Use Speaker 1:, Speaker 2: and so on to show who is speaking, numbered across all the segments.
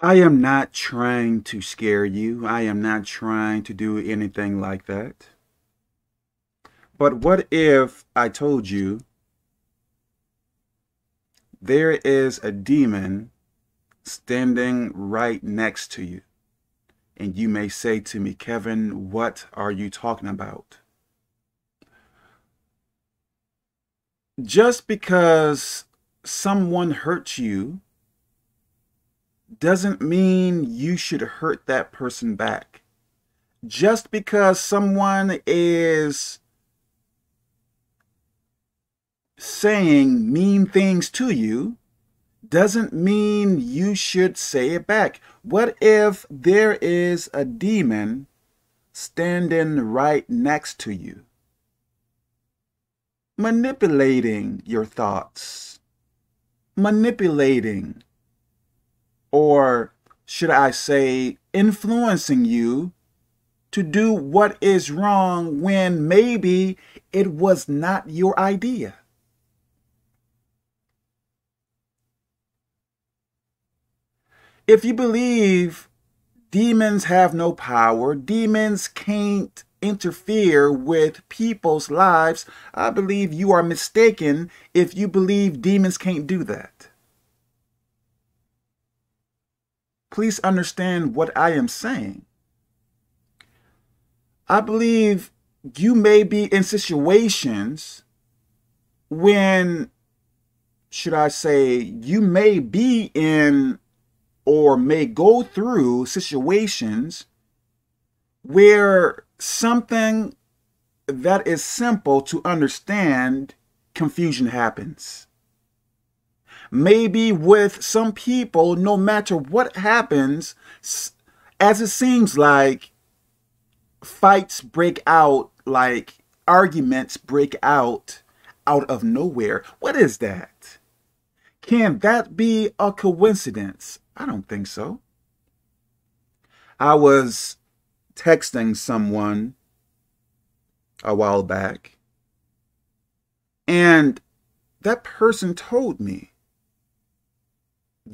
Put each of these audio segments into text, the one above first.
Speaker 1: I am not trying to scare you. I am not trying to do anything like that. But what if I told you there is a demon standing right next to you? And you may say to me, Kevin, what are you talking about? Just because someone hurts you doesn't mean you should hurt that person back. Just because someone is saying mean things to you doesn't mean you should say it back. What if there is a demon standing right next to you, manipulating your thoughts, manipulating, or should I say, influencing you to do what is wrong when maybe it was not your idea? if you believe demons have no power, demons can't interfere with people's lives, I believe you are mistaken if you believe demons can't do that. Please understand what I am saying. I believe you may be in situations when, should I say, you may be in or may go through situations where something that is simple to understand, confusion happens. Maybe with some people, no matter what happens, as it seems like fights break out, like arguments break out out of nowhere. What is that? Can that be a coincidence? I don't think so. I was texting someone a while back, and that person told me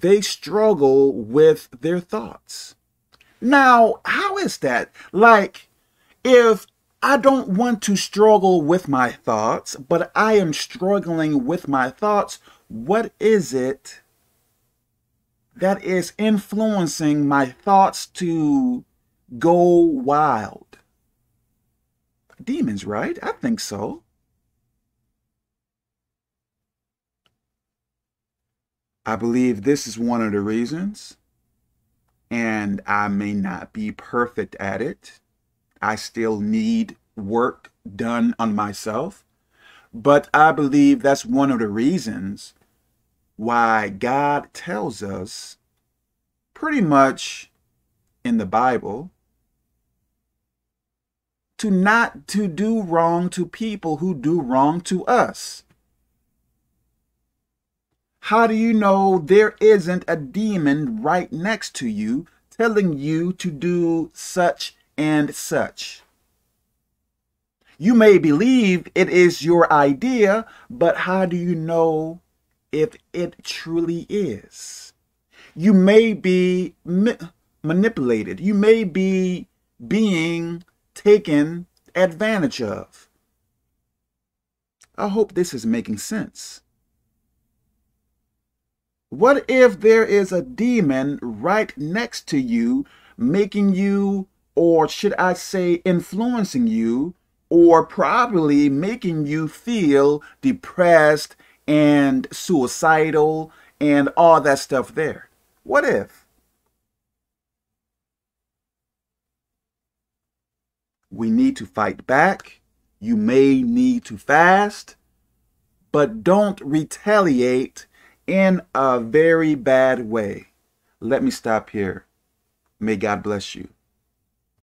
Speaker 1: they struggle with their thoughts. Now, how is that? Like, if I don't want to struggle with my thoughts, but I am struggling with my thoughts, what is it that is influencing my thoughts to go wild? Demons, right? I think so. I believe this is one of the reasons, and I may not be perfect at it. I still need work done on myself, but I believe that's one of the reasons why God tells us pretty much in the Bible to not to do wrong to people who do wrong to us. How do you know there isn't a demon right next to you telling you to do such and such? You may believe it is your idea, but how do you know if it truly is. You may be ma manipulated. You may be being taken advantage of. I hope this is making sense. What if there is a demon right next to you making you, or should I say influencing you, or probably making you feel depressed and suicidal and all that stuff there. What if? We need to fight back. You may need to fast, but don't retaliate in a very bad way. Let me stop here. May God bless you.